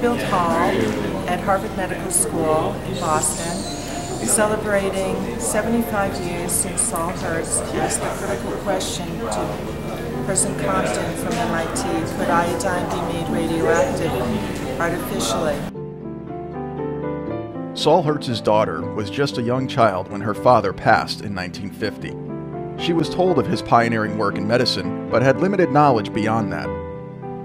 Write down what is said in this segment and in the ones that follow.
Vanderbilt Hall at Harvard Medical School in Boston, celebrating 75 years since Saul Hertz asked the critical question to President Compton from MIT, could iodine be made radioactive artificially? Saul Hertz's daughter was just a young child when her father passed in 1950. She was told of his pioneering work in medicine, but had limited knowledge beyond that.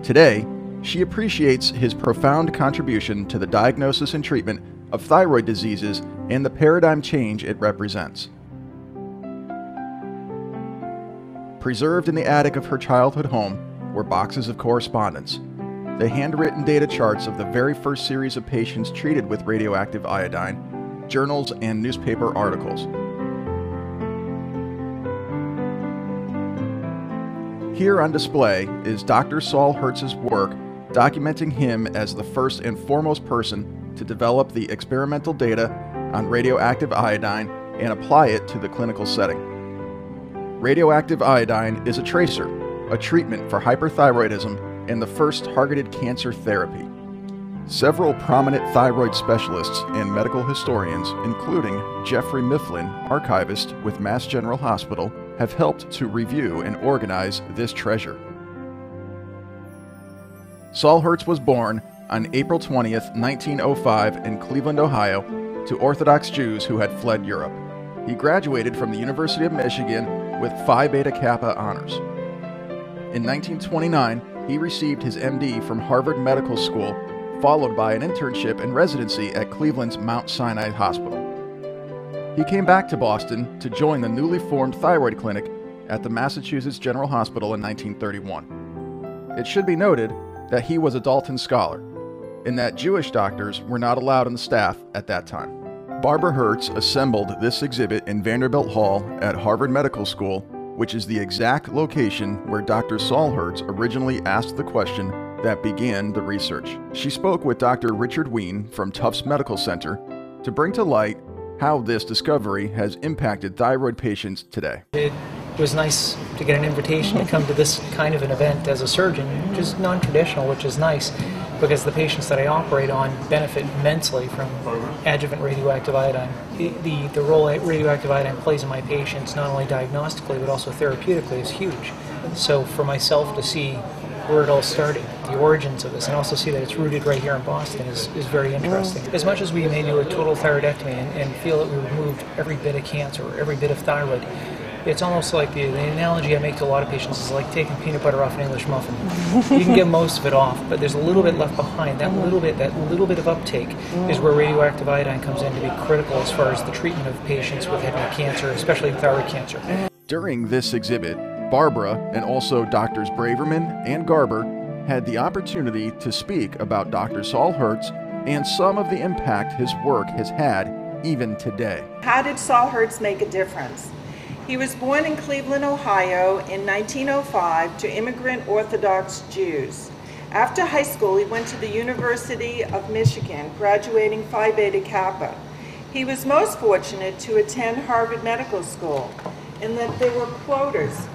Today, she appreciates his profound contribution to the diagnosis and treatment of thyroid diseases and the paradigm change it represents. Preserved in the attic of her childhood home were boxes of correspondence, the handwritten data charts of the very first series of patients treated with radioactive iodine, journals, and newspaper articles. Here on display is Dr. Saul Hertz's work documenting him as the first and foremost person to develop the experimental data on radioactive iodine and apply it to the clinical setting. Radioactive iodine is a tracer, a treatment for hyperthyroidism, and the first targeted cancer therapy. Several prominent thyroid specialists and medical historians, including Jeffrey Mifflin, archivist with Mass General Hospital, have helped to review and organize this treasure. Saul Hertz was born on April 20th, 1905, in Cleveland, Ohio, to Orthodox Jews who had fled Europe. He graduated from the University of Michigan with Phi Beta Kappa honors. In 1929, he received his MD from Harvard Medical School, followed by an internship and residency at Cleveland's Mount Sinai Hospital. He came back to Boston to join the newly formed thyroid clinic at the Massachusetts General Hospital in 1931. It should be noted that he was a Dalton Scholar, and that Jewish doctors were not allowed on the staff at that time. Barbara Hertz assembled this exhibit in Vanderbilt Hall at Harvard Medical School, which is the exact location where Dr. Saul Hertz originally asked the question that began the research. She spoke with Dr. Richard Wein from Tufts Medical Center to bring to light how this discovery has impacted thyroid patients today. It was nice to get an invitation to come to this kind of an event as a surgeon, which is non traditional, which is nice because the patients that I operate on benefit immensely from adjuvant radioactive iodine. The, the, the role radioactive iodine plays in my patients, not only diagnostically but also therapeutically, is huge. So for myself to see where it all started, the origins of this, and also see that it's rooted right here in Boston is, is very interesting. As much as we may do a total thyroidectomy and, and feel that we removed every bit of cancer, every bit of thyroid, it's almost like the, the, analogy I make to a lot of patients is like taking peanut butter off an English muffin. you can get most of it off, but there's a little bit left behind. That little bit, that little bit of uptake is where radioactive iodine comes in to be critical as far as the treatment of patients with head and neck cancer, especially thyroid cancer. During this exhibit, Barbara and also doctors Braverman and Garber had the opportunity to speak about Dr. Saul Hertz and some of the impact his work has had even today. How did Saul Hertz make a difference? He was born in Cleveland, Ohio in 1905 to immigrant Orthodox Jews. After high school, he went to the University of Michigan, graduating Phi Beta Kappa. He was most fortunate to attend Harvard Medical School in that there were quotas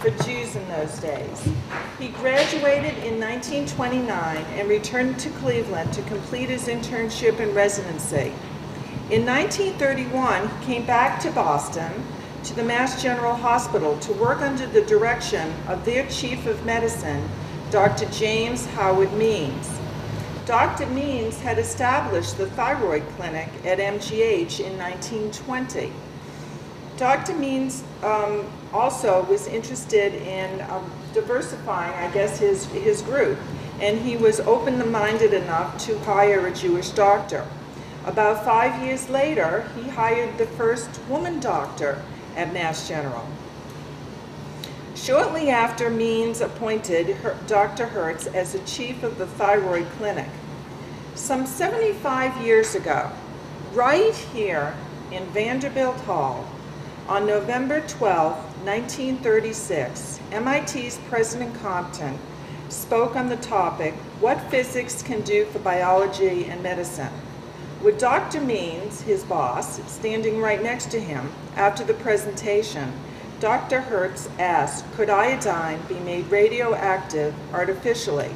for Jews in those days. He graduated in 1929 and returned to Cleveland to complete his internship and residency. In 1931, he came back to Boston to the Mass General Hospital to work under the direction of their chief of medicine, Dr. James Howard Means. Dr. Means had established the thyroid clinic at MGH in 1920. Dr. Means um, also was interested in um, diversifying, I guess, his, his group, and he was open-minded enough to hire a Jewish doctor. About five years later, he hired the first woman doctor at Mass General. Shortly after Means appointed Dr. Hertz as the chief of the thyroid clinic. Some 75 years ago, right here in Vanderbilt Hall, on November 12, 1936, MIT's President Compton spoke on the topic, What Physics Can Do for Biology and Medicine. With Dr. Means, his boss, standing right next to him after the presentation, Dr. Hertz asked, could iodine be made radioactive artificially?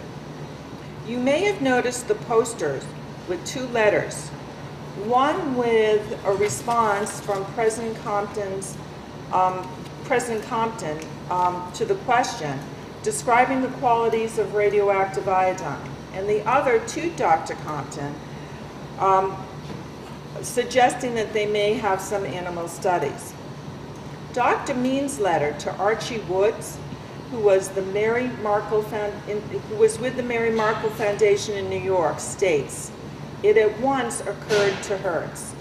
You may have noticed the posters with two letters. One with a response from President Compton's, um, President Compton um, to the question describing the qualities of radioactive iodine, and the other to Dr. Compton um, suggesting that they may have some animal studies. Dr. Means' letter to Archie Woods, who was the Mary Markle in, who was with the Mary Markle Foundation in New York, states, "It at once occurred to Hertz,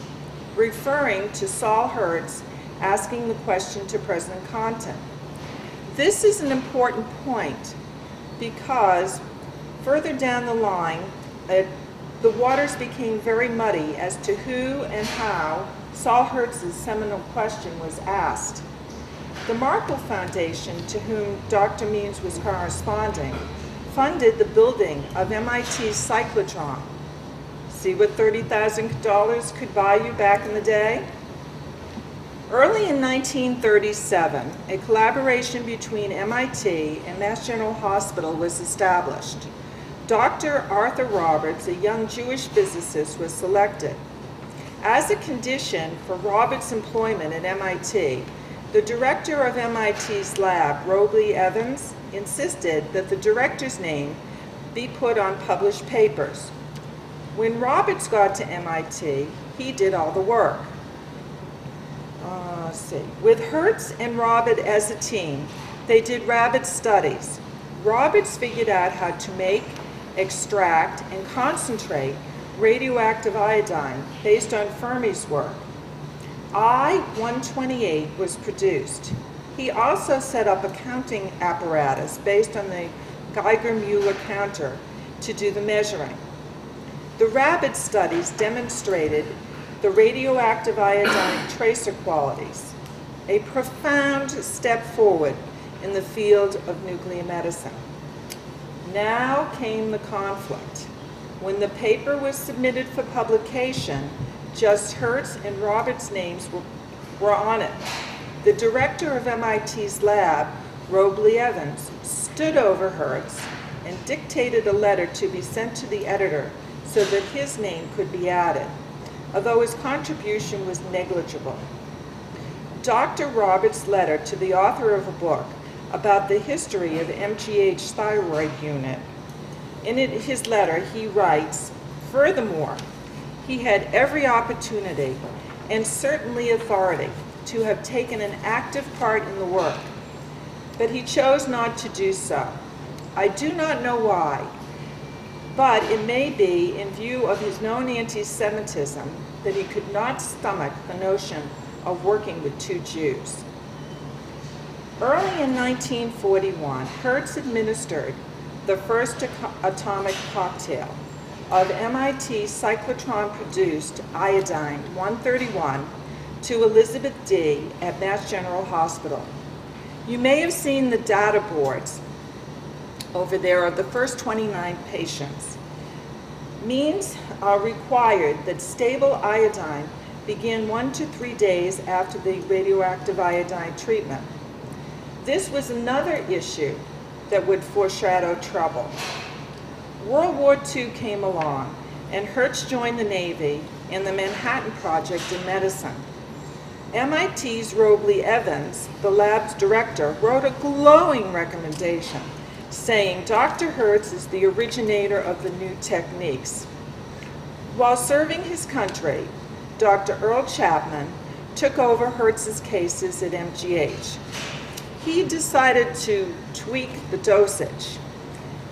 referring to Saul Hertz asking the question to President Compton. This is an important point because further down the line, it, the waters became very muddy as to who and how Saul Hertz's seminal question was asked. The Markle Foundation, to whom Dr. Means was corresponding, funded the building of MIT's cyclotron. See what $30,000 could buy you back in the day? Early in 1937, a collaboration between MIT and Mass General Hospital was established. Dr. Arthur Roberts, a young Jewish physicist, was selected. As a condition for Roberts' employment at MIT, the director of MIT's lab, Robley Evans, insisted that the director's name be put on published papers. When Roberts got to MIT, he did all the work. Uh, see. With Hertz and Robert as a team, they did rabbit studies. Roberts figured out how to make, extract, and concentrate radioactive iodine based on Fermi's work. I-128 was produced. He also set up a counting apparatus based on the Geiger-Muller counter to do the measuring. The rabbit studies demonstrated the radioactive iodine tracer qualities, a profound step forward in the field of nuclear medicine. Now came the conflict. When the paper was submitted for publication, just Hertz and Roberts' names were, were on it. The director of MIT's lab, Robley Evans, stood over Hertz and dictated a letter to be sent to the editor so that his name could be added, although his contribution was negligible. Dr. Roberts' letter to the author of a book about the history of MGH thyroid unit. In it, his letter, he writes, furthermore, he had every opportunity and certainly authority to have taken an active part in the work, but he chose not to do so. I do not know why, but it may be in view of his known anti-Semitism that he could not stomach the notion of working with two Jews. Early in 1941, Hertz administered the first atomic cocktail of MIT cyclotron-produced iodine 131 to Elizabeth D. at Mass General Hospital. You may have seen the data boards over there of the first 29 patients. Means are required that stable iodine begin one to three days after the radioactive iodine treatment. This was another issue that would foreshadow trouble. World War II came along, and Hertz joined the Navy in the Manhattan Project in medicine. MIT's Robley Evans, the lab's director, wrote a glowing recommendation saying Dr. Hertz is the originator of the new techniques. While serving his country, Dr. Earle Chapman took over Hertz's cases at MGH. He decided to tweak the dosage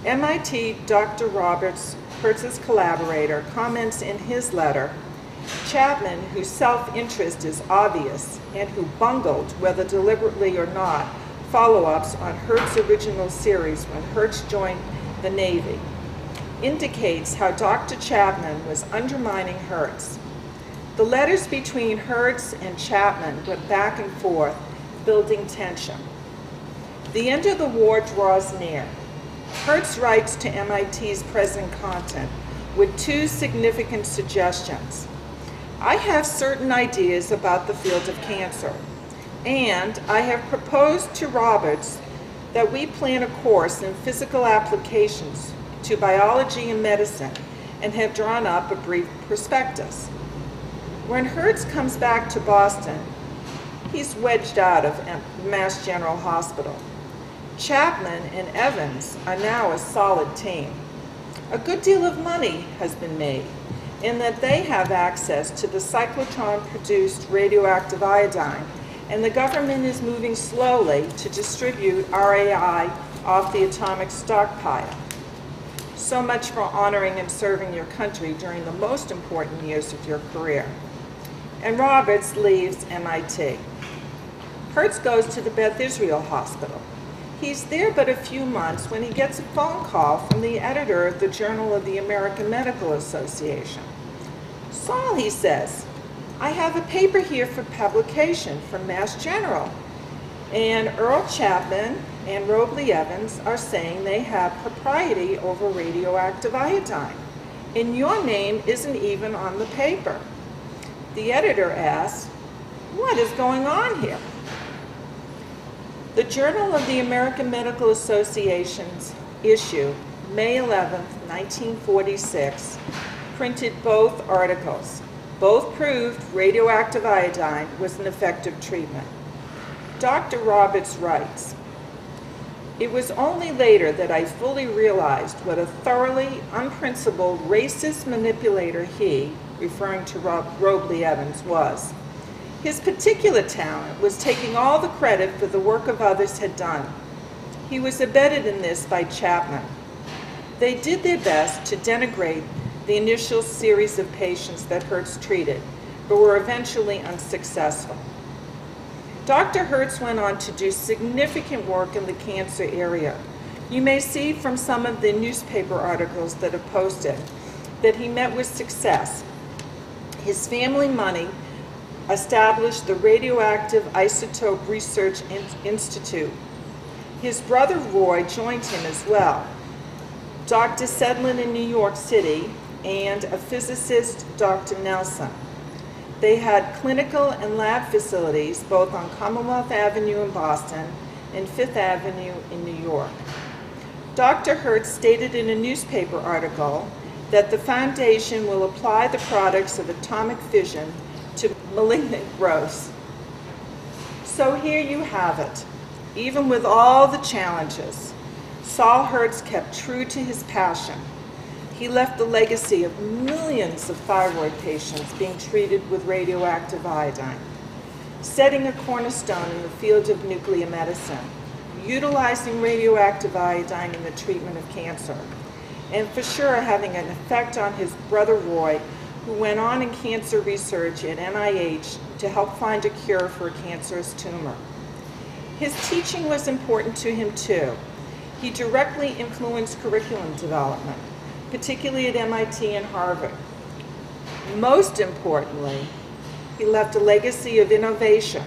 MIT Dr. Roberts, Hertz's collaborator, comments in his letter, Chapman, whose self-interest is obvious and who bungled, whether deliberately or not, follow-ups on Hertz's original series when Hertz joined the Navy, indicates how Dr. Chapman was undermining Hertz. The letters between Hertz and Chapman went back and forth, building tension. The end of the war draws near. Hertz writes to MIT's President Compton with two significant suggestions. I have certain ideas about the field of cancer, and I have proposed to Roberts that we plan a course in physical applications to biology and medicine and have drawn up a brief prospectus. When Hertz comes back to Boston, he's wedged out of Mass General Hospital. Chapman and Evans are now a solid team. A good deal of money has been made in that they have access to the cyclotron-produced radioactive iodine, and the government is moving slowly to distribute RAI off the atomic stockpile. So much for honoring and serving your country during the most important years of your career. And Roberts leaves MIT. Hertz goes to the Beth Israel Hospital. He's there but a few months when he gets a phone call from the editor of the Journal of the American Medical Association. Saul, he says, I have a paper here for publication from Mass General. And Earle Chapman and Robley Evans are saying they have propriety over radioactive iodine. And your name isn't even on the paper. The editor asks, what is going on here? The Journal of the American Medical Association's issue, May 11, 1946, printed both articles. Both proved radioactive iodine was an effective treatment. Dr. Roberts writes, It was only later that I fully realized what a thoroughly unprincipled racist manipulator he, referring to Rob Robley Evans, was. His particular talent was taking all the credit for the work of others had done. He was abetted in this by Chapman. They did their best to denigrate the initial series of patients that Hertz treated, but were eventually unsuccessful. Dr. Hertz went on to do significant work in the cancer area. You may see from some of the newspaper articles that are posted that he met with success. His family money established the Radioactive Isotope Research Institute. His brother Roy joined him as well. Dr. Sedlin in New York City and a physicist, Dr. Nelson. They had clinical and lab facilities both on Commonwealth Avenue in Boston and Fifth Avenue in New York. Dr. Hertz stated in a newspaper article that the foundation will apply the products of atomic fission to malignant growth. So here you have it. Even with all the challenges, Saul Hertz kept true to his passion. He left the legacy of millions of thyroid patients being treated with radioactive iodine, setting a cornerstone in the field of nuclear medicine, utilizing radioactive iodine in the treatment of cancer, and for sure having an effect on his brother Roy who went on in cancer research at NIH to help find a cure for a cancerous tumor. His teaching was important to him too. He directly influenced curriculum development, particularly at MIT and Harvard. Most importantly, he left a legacy of innovation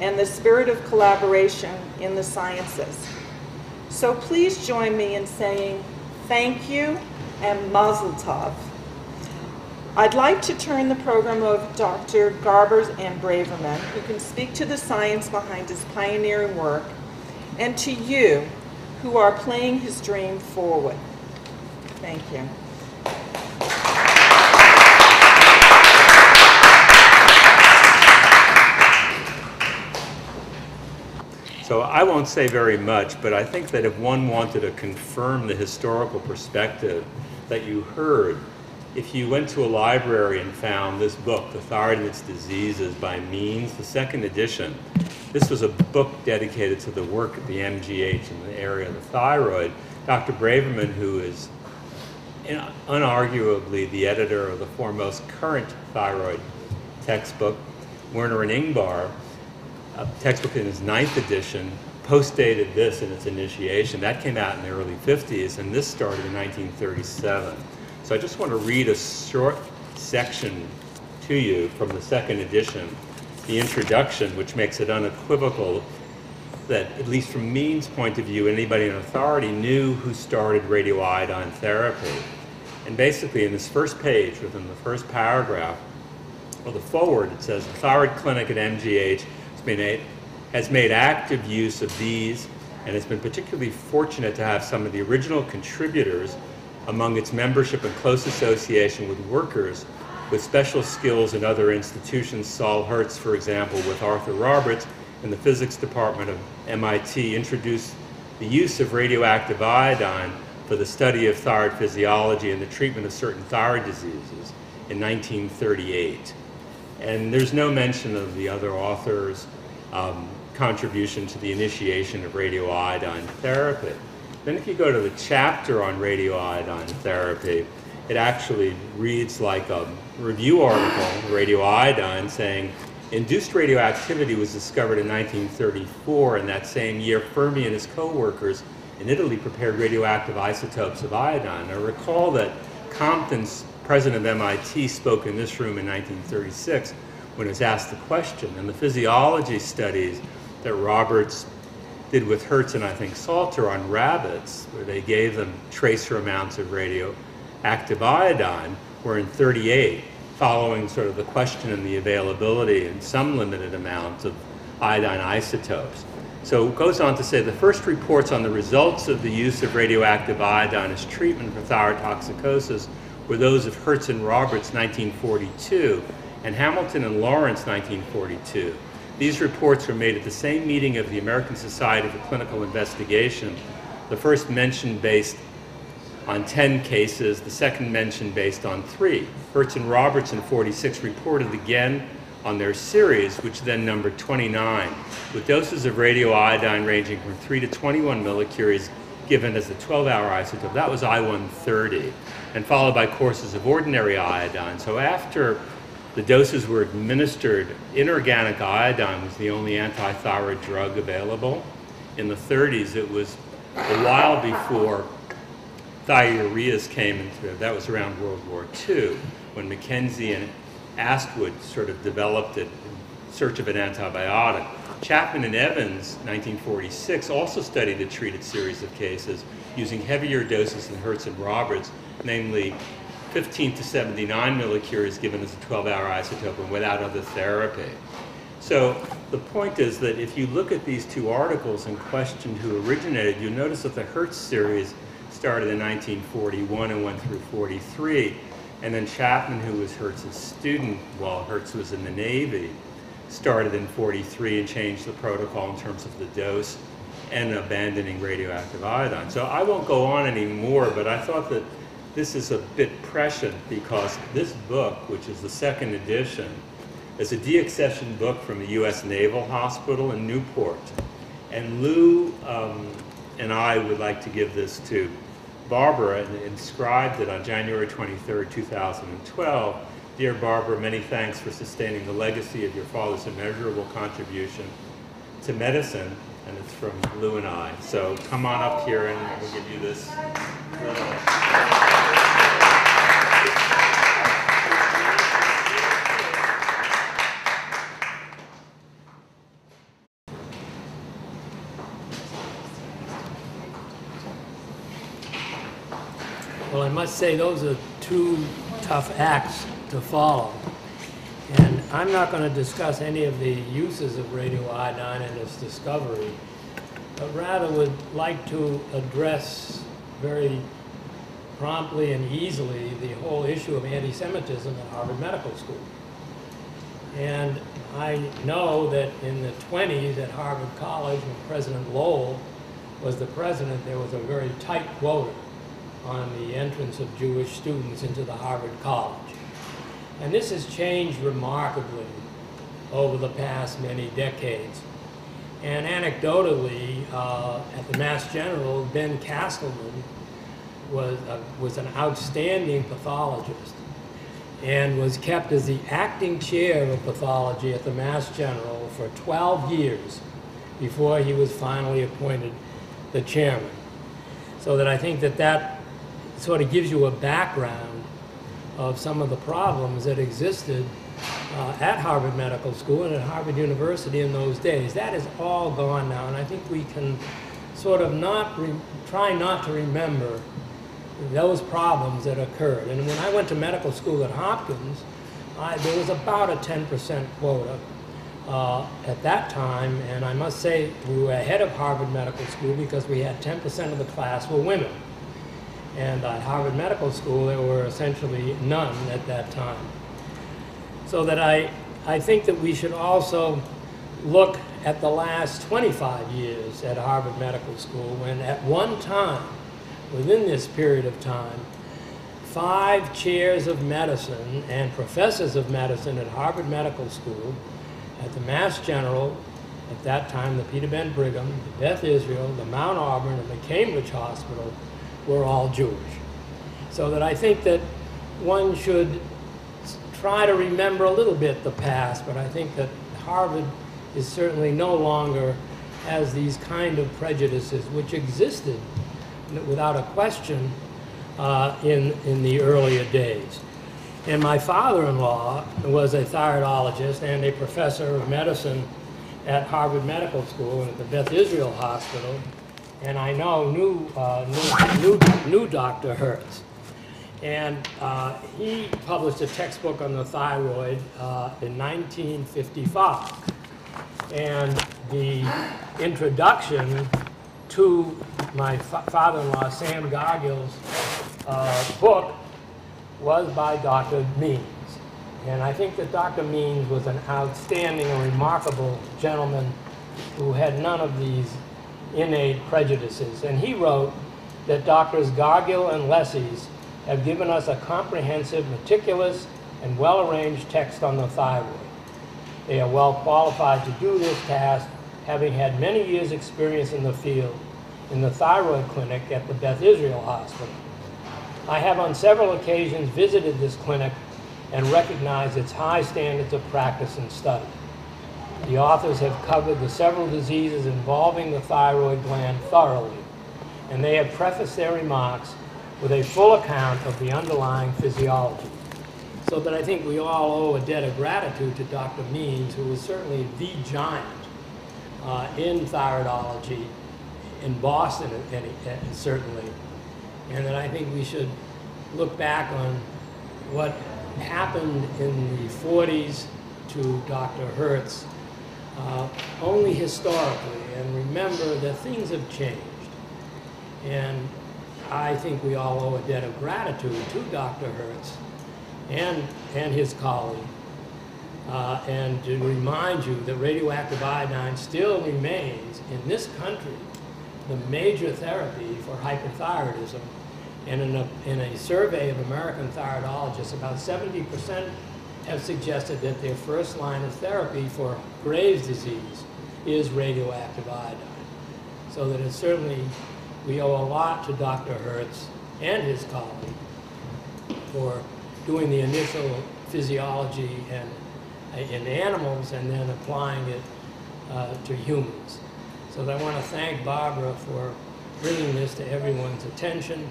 and the spirit of collaboration in the sciences. So please join me in saying thank you and mazel tov. I'd like to turn the program over to Dr. Garbers and Braverman, who can speak to the science behind his pioneering work, and to you, who are playing his dream forward. Thank you. So I won't say very much, but I think that if one wanted to confirm the historical perspective that you heard if you went to a library and found this book, The Thyroid and Its Diseases by Means, the second edition, this was a book dedicated to the work of the MGH in the area of the thyroid. Dr. Braverman, who is unarguably the editor of the foremost current thyroid textbook, Werner and Ingbar, a textbook in his ninth edition, postdated this in its initiation. That came out in the early 50s, and this started in 1937. So I just want to read a short section to you from the second edition, the introduction, which makes it unequivocal that, at least from Means' point of view, anybody in authority knew who started radioiodine therapy. And basically, in this first page, within the first paragraph, or the forward, it says, the thyroid clinic at MGH has, been has made active use of these and it's been particularly fortunate to have some of the original contributors among its membership and close association with workers with special skills in other institutions. Saul Hertz, for example, with Arthur Roberts in the physics department of MIT, introduced the use of radioactive iodine for the study of thyroid physiology and the treatment of certain thyroid diseases in 1938. And there's no mention of the other authors' um, contribution to the initiation of radioiodine therapy. Then if you go to the chapter on radioiodine therapy, it actually reads like a review article, radioiodine, saying induced radioactivity was discovered in 1934. In that same year, Fermi and his co-workers in Italy prepared radioactive isotopes of iodine. Now recall that Compton's president of MIT spoke in this room in 1936 when he was asked the question, and the physiology studies that Roberts did with Hertz and I think Salter on rabbits, where they gave them tracer amounts of radioactive iodine, were in 38, following sort of the question and the availability and some limited amounts of iodine isotopes. So it goes on to say the first reports on the results of the use of radioactive iodine as treatment for thyrotoxicosis were those of Hertz and Roberts 1942 and Hamilton and Lawrence 1942. These reports were made at the same meeting of the American Society for Clinical Investigation, the first mention based on 10 cases, the second mention based on three. Hertz and Roberts in 46 reported again on their series, which then numbered 29, with doses of radioiodine ranging from 3 to 21 millicuries given as a 12-hour isotope. That was I-130, and followed by courses of ordinary iodine. So after the doses were administered, inorganic iodine was the only anti-thyroid drug available. In the 30s, it was a while before thioureas came into. That was around World War II, when Mackenzie and Astwood sort of developed it in search of an antibiotic. Chapman and Evans, 1946, also studied a treated series of cases using heavier doses than Hertz and Roberts, namely 15 to 79 millicuries given as a 12-hour isotope and without other therapy. So the point is that if you look at these two articles and question who originated, you'll notice that the Hertz series started in 1941 and went through 43. And then Chapman, who was Hertz's student while Hertz was in the Navy, started in 43 and changed the protocol in terms of the dose and abandoning radioactive iodine. So I won't go on anymore, but I thought that this is a bit prescient because this book, which is the second edition, is a deaccession book from the U.S. Naval Hospital in Newport. And Lou um, and I would like to give this to Barbara and inscribed it on January 23, 2012. Dear Barbara, many thanks for sustaining the legacy of your father's immeasurable contribution to medicine, and it's from Lou and I. So come on up here and we'll give you this I must say, those are two tough acts to follow. And I'm not going to discuss any of the uses of radioiodine and its discovery, but rather would like to address very promptly and easily the whole issue of anti-Semitism at Harvard Medical School. And I know that in the 20s at Harvard College, when President Lowell was the president, there was a very tight quota on the entrance of Jewish students into the Harvard College. And this has changed remarkably over the past many decades. And anecdotally, uh, at the Mass General, Ben Castleman was, uh, was an outstanding pathologist and was kept as the acting chair of pathology at the Mass General for 12 years before he was finally appointed the chairman. So that I think that that sort of gives you a background of some of the problems that existed uh, at Harvard Medical School and at Harvard University in those days. That is all gone now, and I think we can sort of not try not to remember those problems that occurred. And when I went to medical school at Hopkins, I, there was about a 10% quota uh, at that time, and I must say we were ahead of Harvard Medical School because we had 10% of the class were women. And at Harvard Medical School, there were essentially none at that time. So that I, I think that we should also look at the last 25 years at Harvard Medical School when at one time, within this period of time, five chairs of medicine and professors of medicine at Harvard Medical School, at the Mass General, at that time the Peter Bent Brigham, the Beth Israel, the Mount Auburn, and the Cambridge Hospital were all Jewish. So that I think that one should try to remember a little bit the past, but I think that Harvard is certainly no longer has these kind of prejudices which existed without a question uh, in, in the earlier days. And my father-in-law was a thyroidologist and a professor of medicine at Harvard Medical School and at the Beth Israel Hospital. And I know knew, uh, knew, knew, knew Dr. Hertz. And uh, he published a textbook on the thyroid uh, in 1955. And the introduction to my fa father-in-law, Sam Gargill's uh, book was by Dr. Means. And I think that Dr. Means was an outstanding and remarkable gentleman who had none of these innate prejudices. And he wrote that Doctors Gargill and Lesses have given us a comprehensive, meticulous, and well-arranged text on the thyroid. They are well qualified to do this task, having had many years' experience in the field in the thyroid clinic at the Beth Israel Hospital. I have on several occasions visited this clinic and recognized its high standards of practice and study. The authors have covered the several diseases involving the thyroid gland thoroughly, and they have prefaced their remarks with a full account of the underlying physiology. So that I think we all owe a debt of gratitude to Dr. Means, who was certainly the giant uh, in thyroidology in Boston, and, and certainly. And that I think we should look back on what happened in the 40s to Dr. Hertz uh, only historically and remember that things have changed. And I think we all owe a debt of gratitude to Dr. Hertz and, and his colleague. Uh, and to remind you that radioactive iodine still remains in this country the major therapy for hyperthyroidism. And in a, in a survey of American thyroidologists, about 70% have suggested that their first line of therapy for Graves' disease is radioactive iodine. So that it's certainly, we owe a lot to Dr. Hertz and his colleague for doing the initial physiology and in animals and then applying it uh, to humans. So I want to thank Barbara for bringing this to everyone's attention.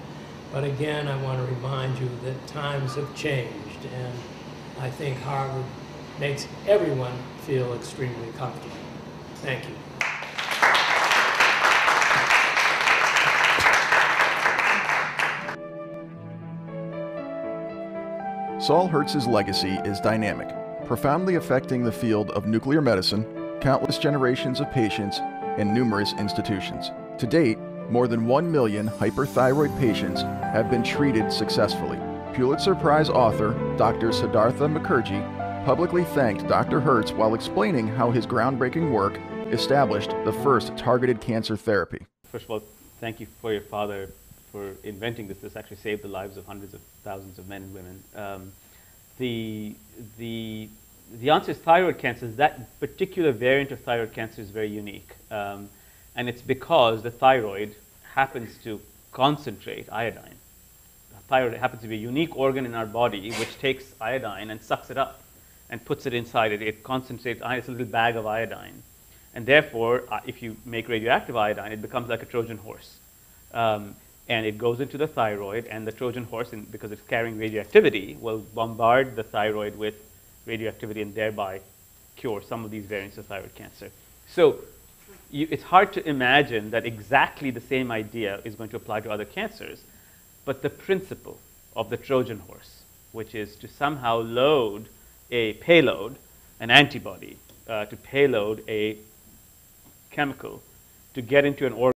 But again, I want to remind you that times have changed, and I think Harvard makes everyone feel extremely comfortable. Thank you. Saul Hertz's legacy is dynamic, profoundly affecting the field of nuclear medicine, countless generations of patients, and numerous institutions. To date, more than 1 million hyperthyroid patients have been treated successfully. Pulitzer Prize author Dr. Siddhartha Mukherjee publicly thanked Dr. Hertz while explaining how his groundbreaking work established the first targeted cancer therapy. First of all, thank you for your father for inventing this. This actually saved the lives of hundreds of thousands of men and women. Um, the, the the answer is thyroid cancer. That particular variant of thyroid cancer is very unique. Um, and it's because the thyroid happens to concentrate iodine. Thyroid happens to be a unique organ in our body which takes iodine and sucks it up and puts it inside it. It concentrates, it's a little bag of iodine. And therefore, uh, if you make radioactive iodine, it becomes like a Trojan horse. Um, and it goes into the thyroid, and the Trojan horse, in, because it's carrying radioactivity, will bombard the thyroid with radioactivity and thereby cure some of these variants of thyroid cancer. So you, it's hard to imagine that exactly the same idea is going to apply to other cancers, but the principle of the Trojan horse, which is to somehow load a payload, an antibody, uh, to payload a chemical to get into an organ.